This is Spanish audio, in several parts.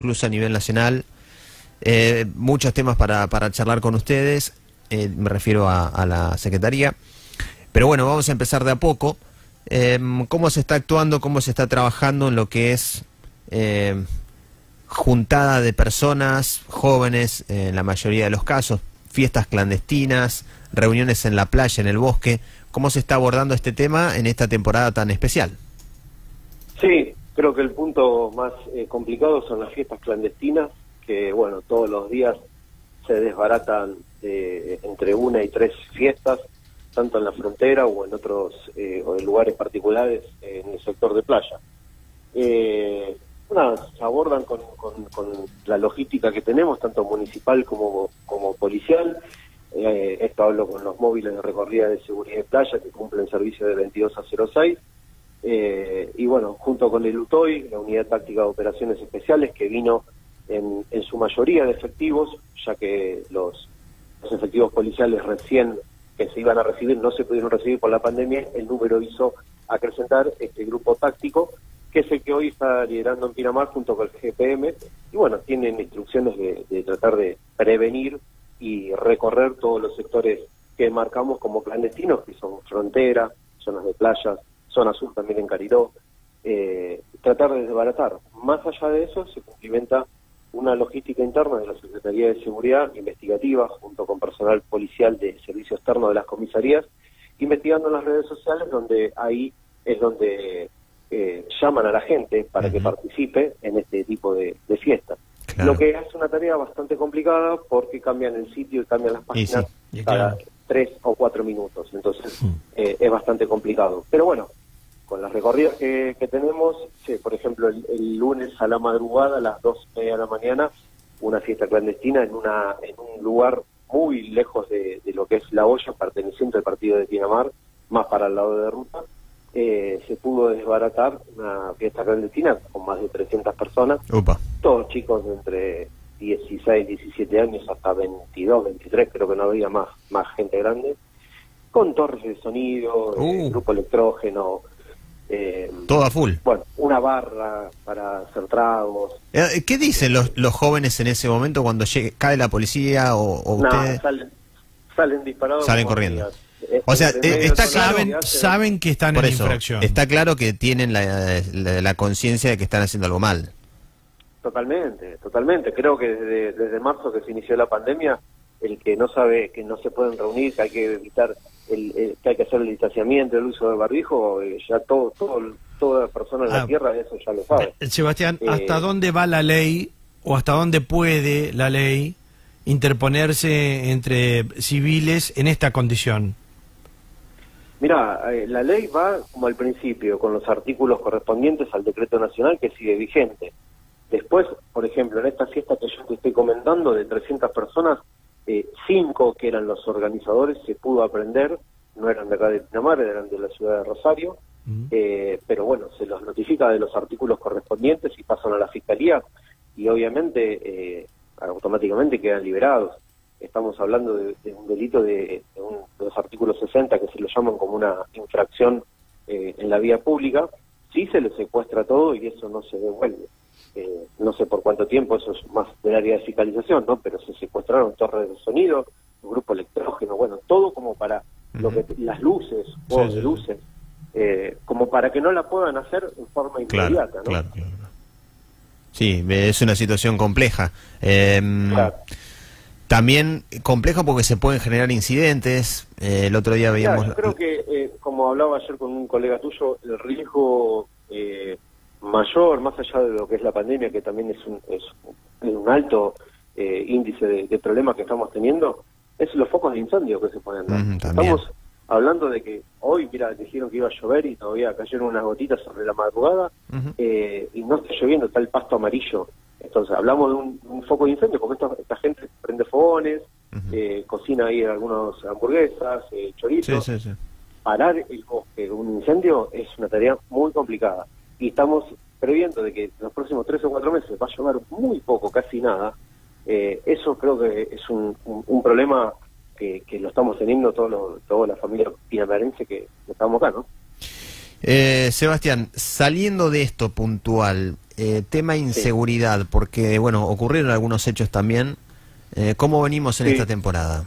incluso a nivel nacional. Eh, muchos temas para, para, charlar con ustedes, eh, me refiero a, la Secretaría. Pero bueno, vamos a empezar de a poco. Eh, ¿Cómo se está actuando, cómo se está trabajando en lo que es juntada de personas jóvenes, en la mayoría de los casos, fiestas clandestinas, reuniones en la playa, en el bosque? ¿Cómo se está abordando este tema en esta temporada tan especial? Sí, Creo que el punto más eh, complicado son las fiestas clandestinas, que bueno, todos los días se desbaratan eh, entre una y tres fiestas, tanto en la frontera o en otros eh, o en lugares particulares en el sector de playa. Eh, se abordan con, la logística que tenemos, tanto municipal como, como policial. esto hablo con los móviles de recorrida de seguridad de playa que cumplen servicio de 22 a 06 eh, y bueno, junto con el UTOI, la Unidad Táctica de Operaciones Especiales, que vino en, su mayoría de efectivos, ya que los, efectivos policiales recién que se iban a recibir no se pudieron recibir por la pandemia, el número hizo acrecentar este grupo táctico, que es el que hoy está liderando en Pinamar junto con el GPM, y bueno, tienen instrucciones de tratar de prevenir y recorrer todos los sectores que marcamos como clandestinos, que son frontera, zonas de playas, zona sur también en Cariró, eh, tratar de desbaratar. Más allá de eso, se cumplimenta una logística interna de la Secretaría de Seguridad Investigativa, junto con personal policial de servicio externo de las comisarías, investigando en las redes sociales, donde ahí es donde eh, llaman a la gente para que participe en este tipo de, fiestas. Lo que hace una tarea bastante complicada porque cambian el sitio y cambian las páginas cada tres o cuatro minutos. Entonces eh, es bastante complicado. Pero bueno, con las recorridas que, tenemos, por ejemplo, el, lunes a la madrugada, a las dos y media de la mañana, una fiesta clandestina en, una, en un lugar muy lejos de, lo que es La olla perteneciente al partido de Pinamar, más para el lado de ruta, eh, se pudo desbaratar una fiesta clandestina con más de 300 personas, todos chicos de entre 16, 17 años hasta 22, 23, creo que no había más, más gente grande, con torres de sonido, eh, uh. grupo electrógeno, eh, Todo a full. Bueno, una barra para hacer tragos. Eh, ¿Qué dicen los, los jóvenes en ese momento cuando cae la policía o, ustedes? Salen, salen disparados. Salen corriendo. O sea, eh, está saben, saben que están en infracción. Está claro que tienen la, la, conciencia de que están haciendo algo mal. Totalmente, totalmente. Creo que desde, desde marzo que se inició la pandemia, el que no sabe que no se pueden reunir, que hay que evitar el, que hay que hacer el distanciamiento, el uso del barbijo, eh, ya todo, todo, toda persona en la ah. tierra eso ya lo sabe. Eh, Sebastián, eh, ¿hasta dónde va la ley o hasta dónde puede la ley interponerse entre civiles en esta condición? Mira, la ley va como al principio, con los artículos correspondientes al decreto nacional que sigue vigente. Después, por ejemplo, en esta fiesta que yo te estoy comentando, de 300 personas, eh, cinco que eran los organizadores se pudo aprender, no eran de acá de Pinamar, eran de la ciudad de Rosario, eh, pero bueno, se los notifica de los artículos correspondientes y pasan a la fiscalía y obviamente eh, automáticamente quedan liberados. Estamos hablando de, un delito de, los artículos 60 que se lo llaman como una infracción en la vía pública, sí se les secuestra todo y eso no se devuelve. Eh, no sé por cuánto tiempo, eso es más del área de fiscalización, ¿no? Pero se secuestraron torres de sonido, un grupo electrógeno, bueno, todo como para lo que las luces, juegos de luces, eh, como para que no la puedan hacer en forma inmediata, ¿no? Claro, claro. Sí, es una situación compleja. Em, también compleja porque se pueden generar incidentes. Eh, el otro día veíamos... yo creo que, como hablaba ayer con un colega tuyo, el riesgo eh, mayor, más allá de lo que es la pandemia, que también es un, es un alto eh, índice de, problemas que estamos teniendo, es los focos de incendio que se dar. estamos hablando de que hoy, mira, dijeron que iba a llover y todavía cayeron unas gotitas sobre la madrugada eh, y no está lloviendo, está el pasto amarillo. Entonces, hablamos de un, foco de incendio, porque esta, gente prende fogones, eh, cocina ahí algunas hamburguesas, chorizos. Parar el bosque de un incendio es una tarea muy complicada y estamos previendo de que en los próximos tres o cuatro meses va a llover muy poco, casi nada, eh, eso creo que es un, un, problema que, que, lo estamos teniendo todo toda la familia pinamarense que, estamos acá, ¿no? Eh, Sebastián, saliendo de esto puntual, eh, tema inseguridad, porque bueno, ocurrieron algunos hechos también. Eh, ¿Cómo venimos en Sí. esta temporada?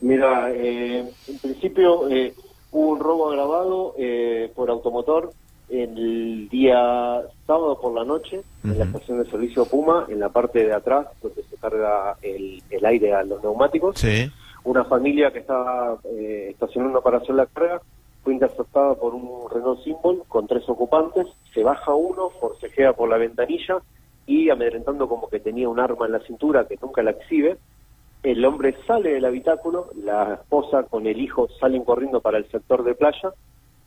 Mira, eh, en principio eh, hubo un robo agravado eh, por automotor el día sábado por la noche en la estación de servicio Puma, en la parte de atrás donde se carga el, el aire a los neumáticos. Sí. Una familia que estaba eh, estacionando para hacer la carga fue interceptada por un Renault Symbol con tres ocupantes. Se baja uno, forcejea por la ventanilla y amedrentando como que tenía un arma en la cintura que nunca la exhibe. El hombre sale del habitáculo, la esposa con el hijo salen corriendo para el sector de playa.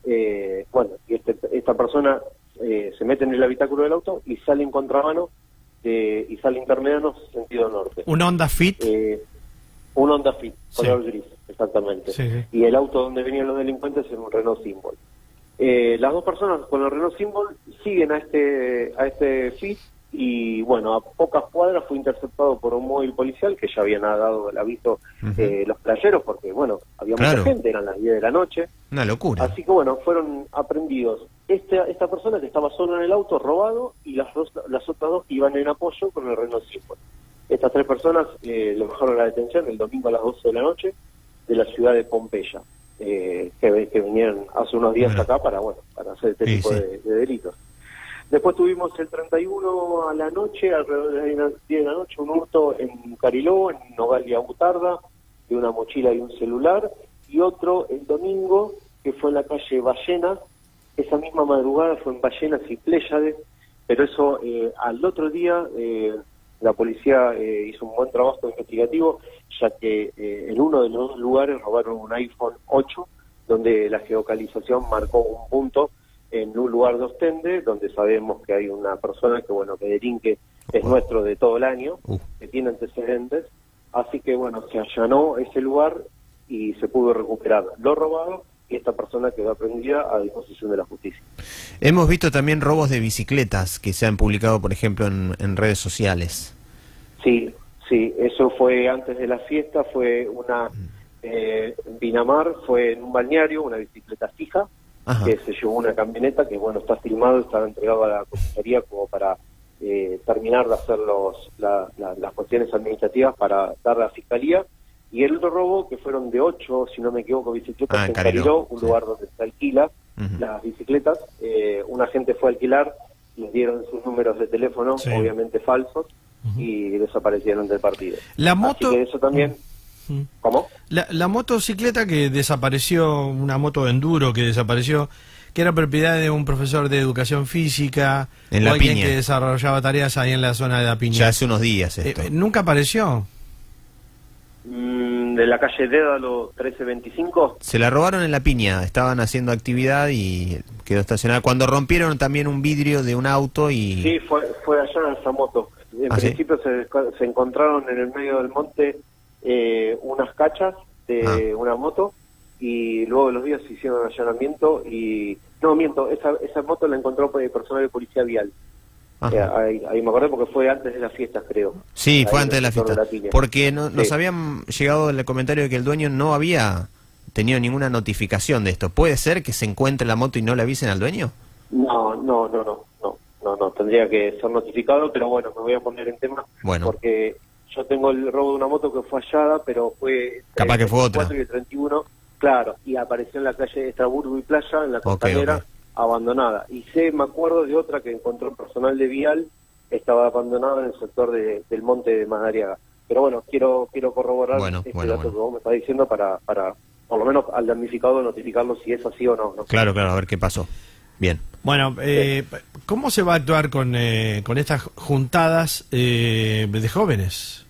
Eh, bueno, y este- esta persona eh, se mete en el habitáculo del auto y sale en contramano de, y sale intermediano sentido norte. ¿Un Honda Fit? Eh, un Honda Fit, Sí. color gris, exactamente. Sí, sí. Y el auto donde venían los delincuentes era un Renault Symbol. Eh, las dos personas con el Renault Symbol siguen a este a este Fit y bueno, a pocas cuadras fue interceptado por un móvil policial que ya habían dado el aviso eh, los playeros porque bueno, había Claro. mucha gente, eran las 10 de la noche. Una locura. Así que bueno, fueron aprendidos esta, esta persona que estaba solo en el auto, robado, y las, dos, las otras dos iban en apoyo con el Renault Symbol. Estas tres personas eh, le bajaron la detención el domingo a las 12 de la noche de la ciudad de Pompeya, eh, que, que vinieron hace unos días Mira. acá para bueno para hacer este Sí, tipo sí. De, de delitos. Después tuvimos el 31 a la noche, alrededor de las 10 de la noche, un hurto en Cariló, en Nogalia Butarda, de una mochila y un celular, y otro el domingo, que fue en la calle Ballenas, esa misma madrugada fue en Ballenas y Pléyades, pero eso eh, al otro día eh, la policía eh, hizo un buen trabajo investigativo, ya que eh, en uno de los dos lugares robaron un iPhone 8, donde la geocalización marcó un punto en un lugar de Ostende, donde sabemos que hay una persona que, bueno, que delinque es Wow. nuestro de todo el año, Uh. que tiene antecedentes, así que, bueno, se allanó ese lugar y se pudo recuperar lo robado y esta persona quedó aprendida a disposición de la justicia. Hemos visto también robos de bicicletas que se han publicado, por ejemplo, en, en redes sociales. Sí, sí, eso fue antes de la fiesta, fue una eh, en Pinamar, fue en un balneario, una bicicleta fija, Ajá. que se llevó una camioneta que, bueno, está filmado, está entregado a la comisaría como para eh, terminar de hacer los, la- la- las cuestiones administrativas para dar a la fiscalía. Y el otro robo, que fueron de ocho, si no me equivoco, bicicletas Ah, en Cariló, un sí. lugar donde se alquila las bicicletas. Eh, un agente fue a alquilar, les dieron sus números de teléfono, Sí. obviamente falsos, y desaparecieron del partido. La Así moto... que eso también... ¿Cómo? La, la motocicleta que desapareció, una moto de enduro que desapareció, que era propiedad de un profesor de educación física, En o La alguien Piña. que desarrollaba tareas ahí en la zona de la piña. Ya hace unos días Eh, esto. eh, nunca apareció. Mm, de la calle Dédalo 1325. Se la robaron en la piña, estaban haciendo actividad y quedó estacionada. Cuando rompieron también un vidrio de un auto y... Sí, fue, fue allá en esa moto. En ¿Ah, sí? principio se, se encontraron en el medio del monte eh, unas cachas de Ah. una moto y luego de los días se hicieron allanamiento y... No, miento, esa, esa moto la encontró el personal de policía vial. Ahí, ahí me acordé porque fue antes de las fiestas, creo. Sí, fue antes de en la el sector fiesta. de la Piña. porque no- nos habían llegado el comentario de que el dueño no había tenido ninguna notificación de esto. ¿Puede ser que se encuentre la moto y no le avisen al dueño? No, no, no, no, no, no, no, tendría que ser notificado, pero bueno, me voy a poner en tema Bueno. porque yo tengo el robo de una moto que fue hallada, pero fue Capaz que fue el otra. 24 y el 31, claro, y apareció en la calle Estraburgo y Playa, en la costanera, ok. abandonada. Y sé, me acuerdo de otra que encontró personal de Vial, estaba abandonada en el sector de- del monte de Madariaga. Pero bueno, quiero quiero corroborar Bueno, este bueno, dato bueno. que vos me estás diciendo para, para por lo menos al damnificado notificarlo si es así o no. ¿no? Claro, claro, a ver qué pasó. Bien. Bueno, eh, ¿cómo se va a actuar con, eh, con estas juntadas eh, de jóvenes?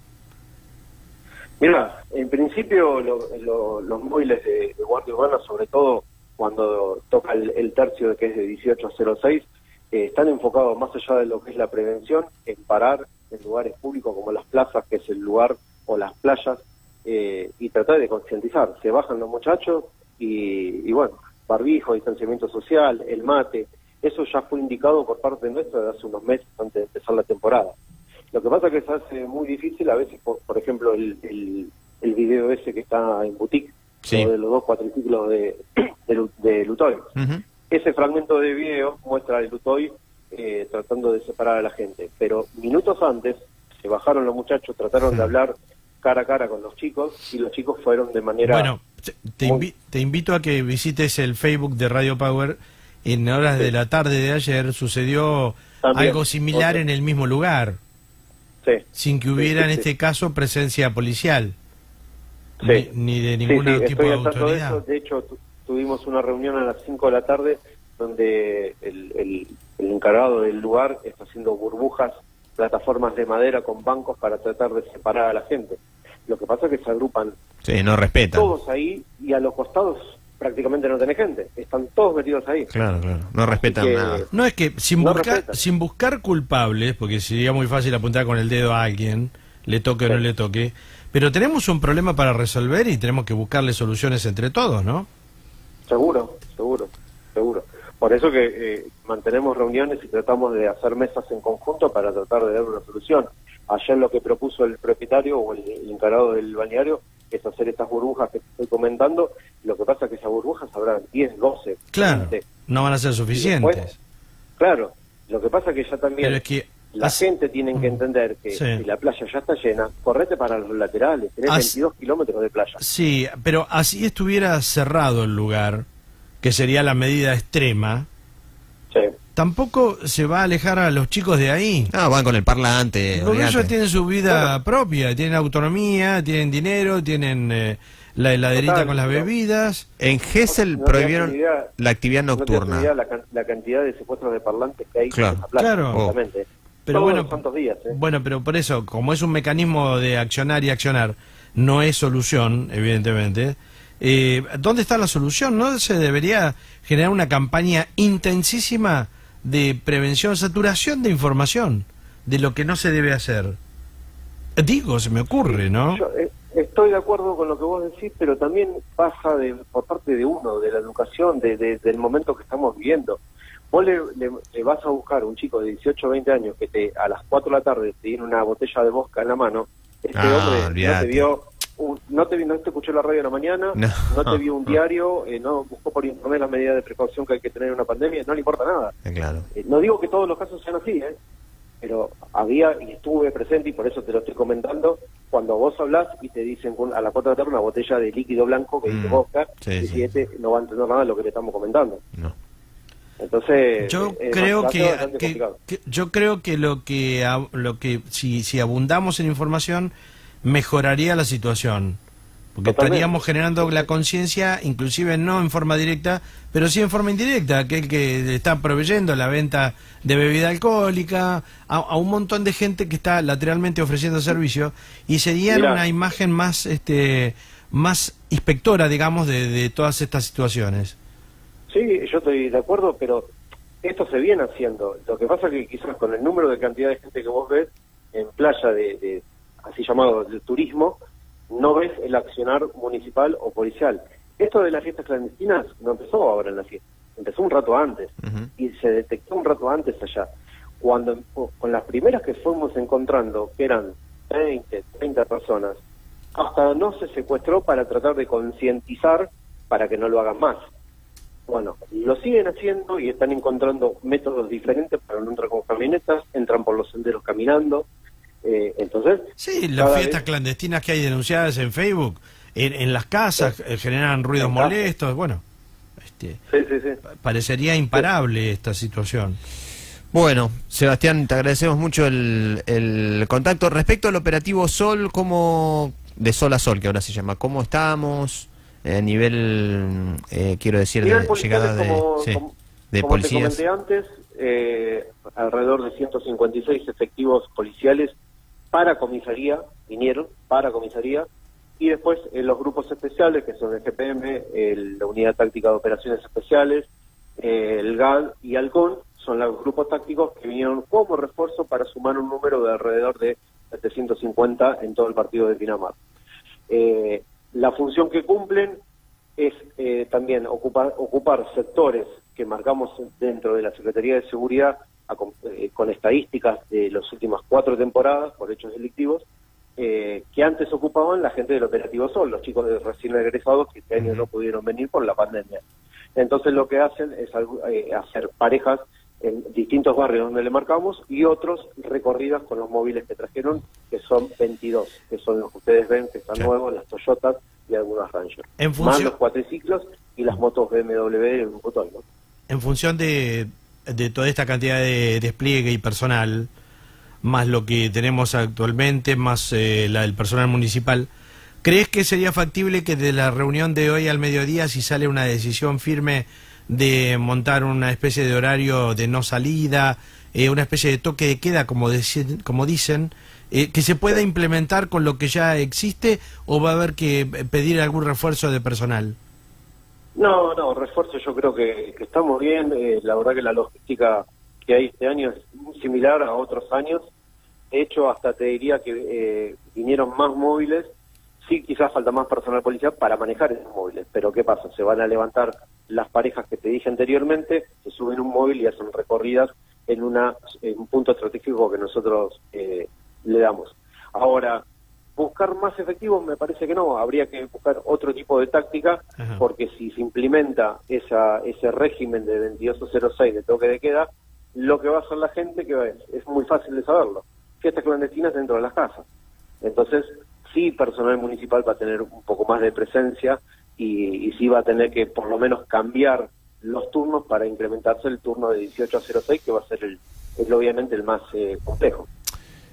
Mira, en principio lo- lo- los móviles de, Guardia Urbana, sobre todo cuando toca el, el tercio que es de 18 a 06, eh, están enfocados más allá de lo que es la prevención, en parar en lugares públicos como las plazas, que es el lugar, o las playas, eh, y tratar de concientizar. Se bajan los muchachos y, y bueno, barbijo, distanciamiento social, el mate, eso ya fue indicado por parte nuestra de hace unos meses antes de empezar la temporada. Lo que pasa es que se hace muy difícil a veces, por, por ejemplo, el, el, el video ese que está en boutique, Sí. de los dos cuatriciclos de, de, de Lutoy. Ese fragmento de video muestra el Lutoy eh, tratando de separar a la gente. Pero minutos antes se bajaron los muchachos, trataron de hablar cara a cara con los chicos y los chicos fueron de manera... Bueno, te, muy- te invito a que visites el Facebook de Radio Power. En horas de la tarde de ayer sucedió También, algo similar otro. en el mismo lugar, Sí. sin que hubiera sí, en este caso presencia policial, Sí. ni, ni de ningún tipo de tanto de autoridad. eso. De hecho, tu- tuvimos una reunión a las 5 de la tarde donde el, el- el encargado del lugar está haciendo burbujas, plataformas de madera con bancos para tratar de separar a la gente. Lo que pasa es que se agrupan Sí, no respetan. todos ahí y a los costados prácticamente no tenés gente. Están todos metidos ahí. Claro, claro. No respetan que- nada. No es que sin No buscar respetan. sin buscar culpables, porque sería muy fácil apuntar con el dedo a alguien, le toque o no le toque, pero tenemos un problema para resolver y tenemos que buscarle soluciones entre todos, ¿no? Seguro, seguro, seguro. Por eso que eh, mantenemos reuniones y tratamos de hacer mesas en conjunto para tratar de dar una solución. Ayer lo que propuso el propietario o el, el encargado del balneario es hacer estas burbujas que te estoy comentando. Lo que pasa es que esas burbujas habrán 10, 12. Claro, 20. no van a ser suficientes. después, claro, lo que pasa es que ya también Pero es que la hace- gente tiene que Mm. entender que Sí. si la playa ya está llena, correte para los laterales. Tenés Hace- 22 kilómetros de playa. Sí, pero así estuviera cerrado el lugar, que sería la medida extrema, Sí. Tampoco se va a alejar a los chicos de ahí. No, van con el parlante. Porque ellos tienen su vida Bueno. propia, tienen autonomía, tienen dinero, tienen eh, la heladerita Total, con las bebidas. En No das prohibieron la actividad nocturna. la, can- la cantidad de secuestros de parlantes que hay Claro. en la playa. Claro. justamente. Pero Todos bueno, los santos días. ¿eh? Bueno, pero por eso, como es un mecanismo de accionar y accionar, no es solución, evidentemente. Eh, ¿Dónde está la solución? ¿No se debería generar una campaña intensísima de prevención, saturación de información de lo que no se debe hacer? Digo, se me ocurre, ¿no? Yo eh, estoy de acuerdo con lo que vos decís, pero también pasa de, por parte de uno, de la educación, de, de- del momento que estamos viviendo. Vos le, le- le vas a buscar un chico de 18 o 20 años que te a las 4 de la tarde te tiene una botella de vodka en la mano. Este Ah, hombre no te vio, no te vi- no te escuchó la radio en la mañana, No. te vio un diario, eh, no buscó por internet las medidas de precaución que hay que tener en una pandemia, no le importa nada. Eh, Claro. Eh, no digo que todos los casos sean así, ¿eh? pero había y estuve presente y por eso te lo estoy comentando. Cuando vos hablas y te dicen a la cuarta de la tarde una botella de líquido blanco que dice Mm, vodka, sí, y sí. este no va a entender nada de lo que le estamos comentando. No. Entonces, Yo eh, creo bastante, que, que- yo creo que lo que lo que si si abundamos en información mejoraría la situación porque Totalmente. estaríamos generando la conciencia inclusive no en forma directa pero sí en forma indirecta aquel que está proveyendo la venta de bebida alcohólica a, a un montón de gente que está lateralmente ofreciendo servicio y sería Mirá. una imagen más este más inspectora digamos de, de todas estas situaciones Sí, yo estoy de acuerdo, pero esto se viene haciendo. Lo que pasa es que quizás con el número de cantidad de gente que vos ves en playa de, de así llamado de turismo, no ves el accionar municipal o policial. Esto de las fiestas clandestinas no empezó ahora en la fiesta, empezó un rato antes y se detectó un rato antes allá. Cuando con las primeras que fuimos encontrando, que eran 20, 30 personas, hasta no se secuestró para tratar de concientizar para que no lo hagan más. Bueno, lo siguen haciendo y están encontrando métodos diferentes para no entrar con camionetas, entran por los senderos caminando. Eh, entonces, Sí, las fiestas vez- clandestinas que hay denunciadas en Facebook, en, en las casas, eh, generan ruidos En molestos, bueno, este, Sí, sí, sí. pa- parecería imparable esta situación. Bueno, Sebastián, te agradecemos mucho el, el contacto. Respecto al operativo Sol, ¿cómo, de Sol a Sol, que ahora se llama, ¿cómo estamos? Eh, A nivel, eh, quiero decir, Nivel de llegada de, como, sí, como- de como te policías. comenté antes, eh, alrededor de 156 efectivos policiales para comisaría, vinieron para comisaría, y después los grupos especiales, que son el GPM, la Unidad Táctica de Operaciones Especiales, el GAD y Halcón, son los grupos tácticos que vinieron como refuerzo para sumar un número de alrededor de 750 en todo el partido de Pinamar. Eh, la función que cumplen es eh, también ocupar, ocupar sectores que marcamos dentro de la Secretaría de Seguridad a eh, con estadísticas de las últimas cuatro temporadas por hechos delictivos, eh, que antes ocupaban la gente del Operativo Sol, los chicos de recién egresados que este año no pudieron venir por la pandemia. Entonces lo que hacen es eh, hacer parejas en distintos barrios donde le marcamos y otros recorridas con los móviles que trajeron, que son 22, que son los que ustedes ven que están nuevos, las Toyotas y algunas Ranger. En función... Más los cuatriciclos y las motos BMW en un botón. En función de, de toda esta cantidad de despliegue y personal, más lo que tenemos actualmente, más eh, la del personal municipal, ¿crees que sería factible que de la reunión de hoy al mediodía, si sale una decisión firme, de montar una especie de horario de no salida, eh, una especie de toque de queda, como, como dicen, eh, que se pueda implementar con lo que ya existe o va a haber que pedir algún refuerzo de personal? No, no, refuerzo yo creo que, estamos bien. Eh, la verdad que la logística que hay este año es muy similar a otros años. De hecho, hasta te diría que vinieron más móviles. Sí, quizás falta más personal policial para manejar esos móviles. Pero ¿qué pasa? Se van a levantar las parejas que te dije anteriormente se suben un móvil y hacen recorridas en, una, un punto estratégico que nosotros eh, le damos. Ahora, buscar más efectivos me parece que no, habría que buscar otro tipo de táctica, porque si se implementa esa, ese régimen de 2206 de toque de queda, lo que va a hacer la gente, que es, es muy fácil de saberlo, fiestas clandestinas dentro de las casas. Entonces, sí, personal municipal va a tener un poco más de presencia y, y sí va a tener que por lo menos cambiar los turnos para incrementarse el turno de 18 a 06, que va a ser el, obviamente el más eh, complejo.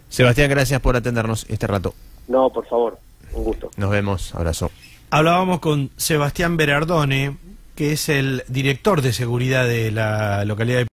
Sebastián, gracias por atendernos este rato. No, por favor, un gusto. Nos vemos, abrazo. Hablábamos con Sebastián Berardone, que es el director de seguridad de la localidad de